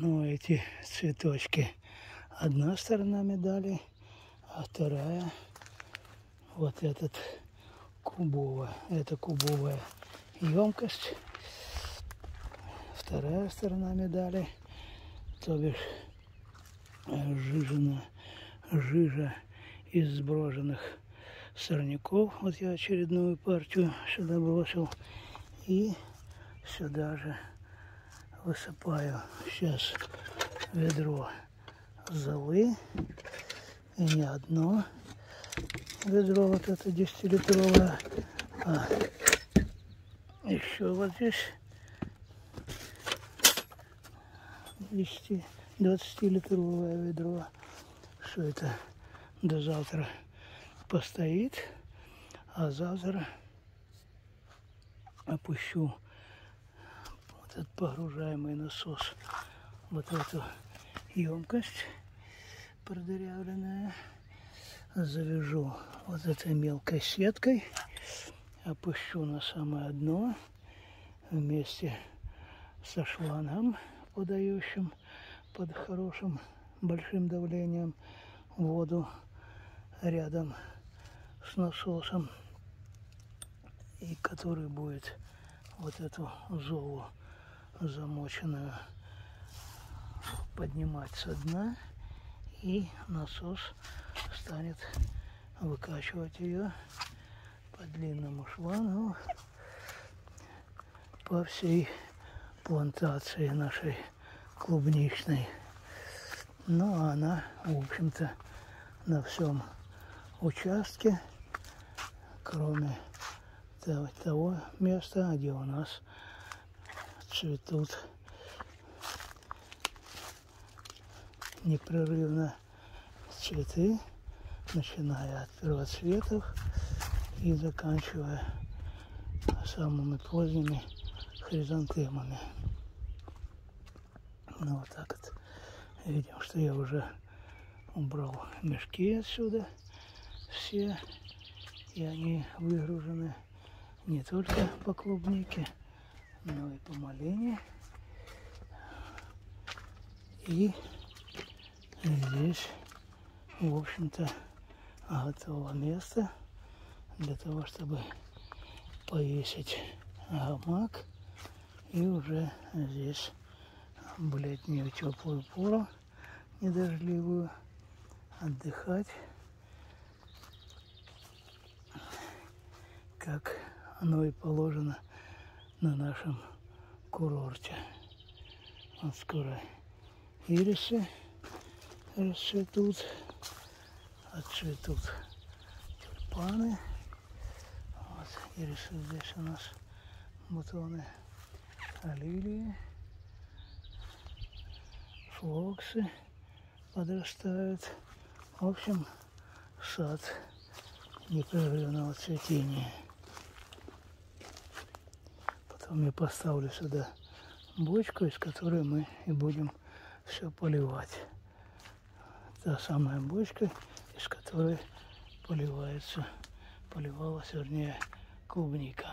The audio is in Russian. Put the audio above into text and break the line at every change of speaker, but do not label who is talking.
эти цветочки. Одна сторона медали, а вторая вот этот кубовая. Это кубовая емкость. Вторая сторона медали, то бишь э, жижина, жижа из сброженных сорняков. Вот я очередную партию сюда бросил. И сюда же высыпаю сейчас ведро золы. И не одно ведро вот это 10-литровое, а еще вот здесь 10 20-литровое ведро. Что это до завтра постоит, а завтра опущу этот погружаемый насос. Вот эту емкость продырявленная завяжу вот этой мелкой сеткой опущу на самое дно вместе со шлангом подающим под хорошим большим давлением воду рядом с насосом и который будет вот эту зову замоченную поднимать со дна и насос станет выкачивать ее по длинному шлангу по всей плантации нашей клубничной. Ну, а она, в общем-то, на всем участке, кроме того места, где у нас цветут непрерывно цветы, начиная от первоцветов и заканчивая самыми поздними хризантемами. Ну вот так вот. Видим, что я уже убрал мешки отсюда все. И они выгружены не только по клубнике, но и по малине. И здесь, в общем-то, готово место для того, чтобы повесить гамак и уже здесь в летнюю теплую пору недождливую отдыхать, как оно и положено на нашем курорте. Вот скоро ирисы расцветут, отцветут тюльпаны. Вот ирисы здесь у нас бутоны, а флоксы подрастают. В общем, сад непрерывного цветения. Потом я поставлю сюда бочку, из которой мы и будем все поливать. Та самая бочка, из которой поливается, поливалась, вернее, клубника.